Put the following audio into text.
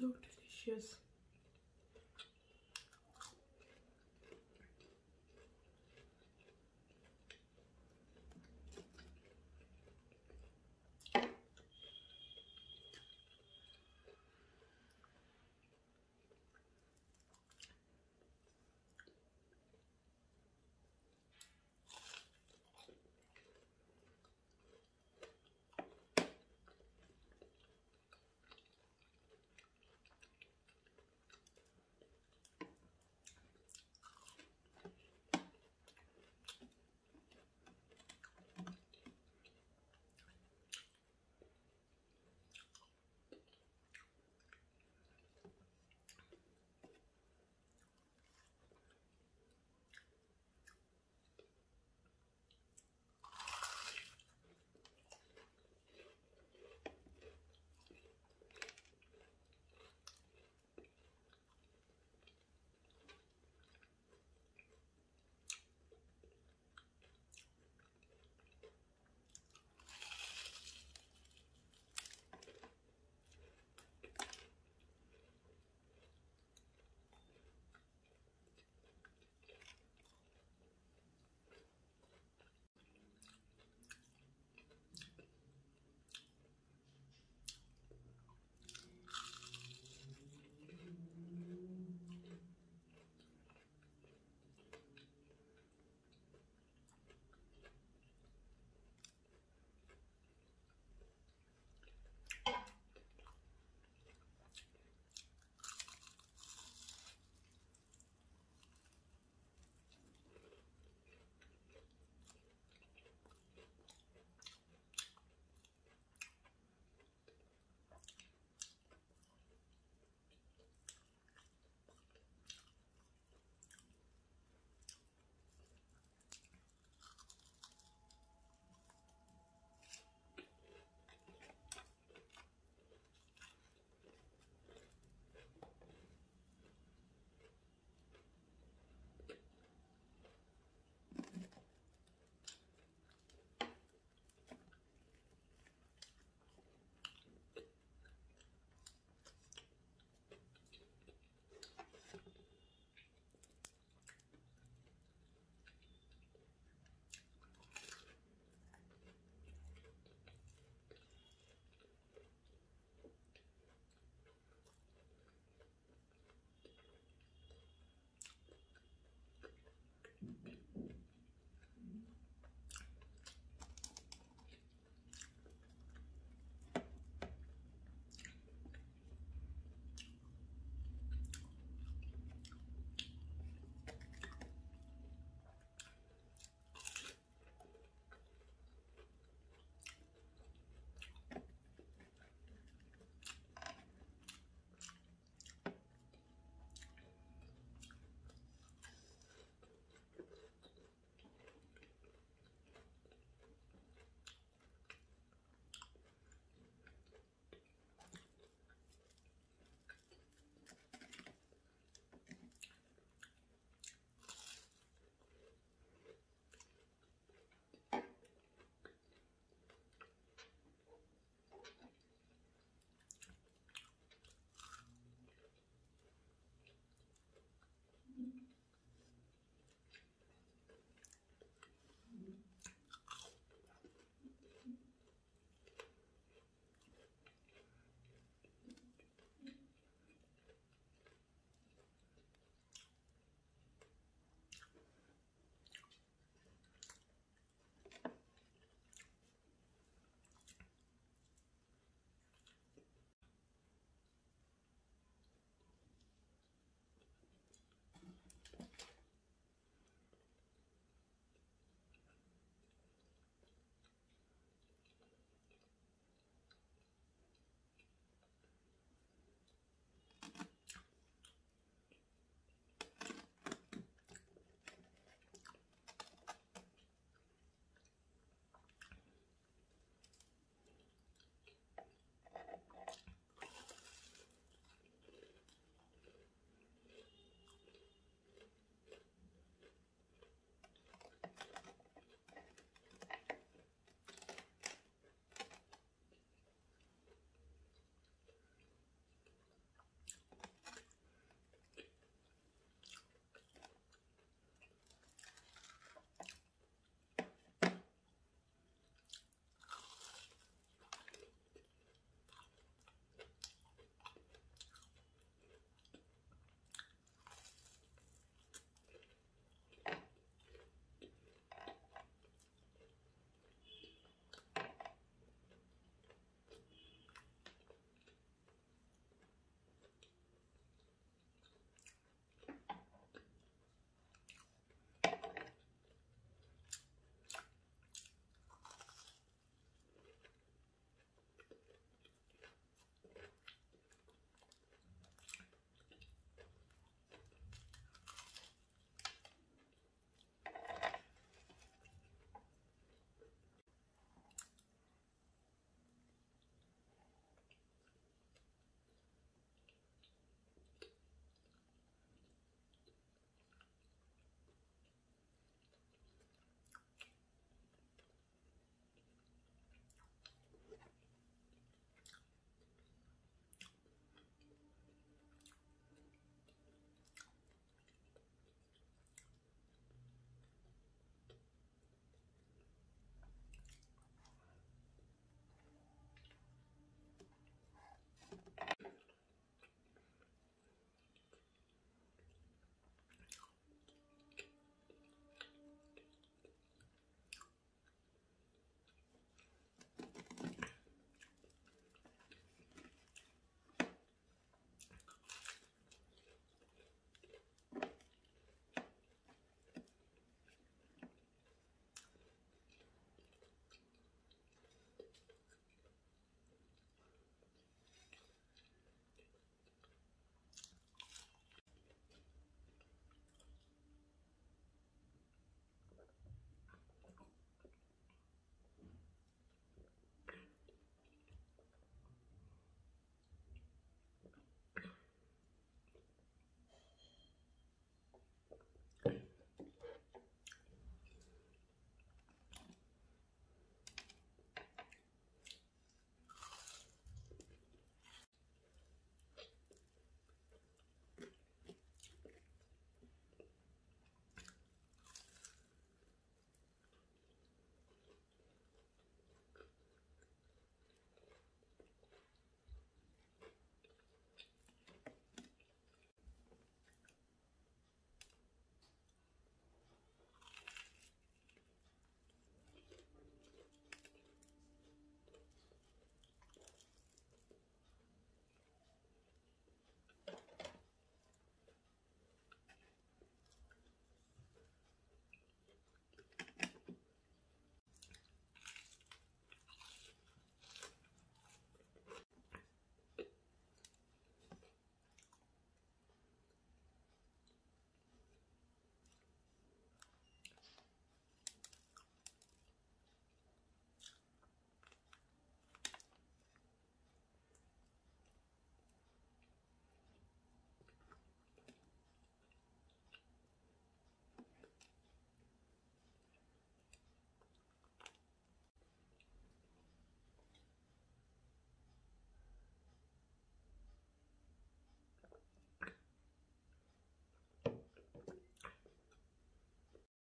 so delicious.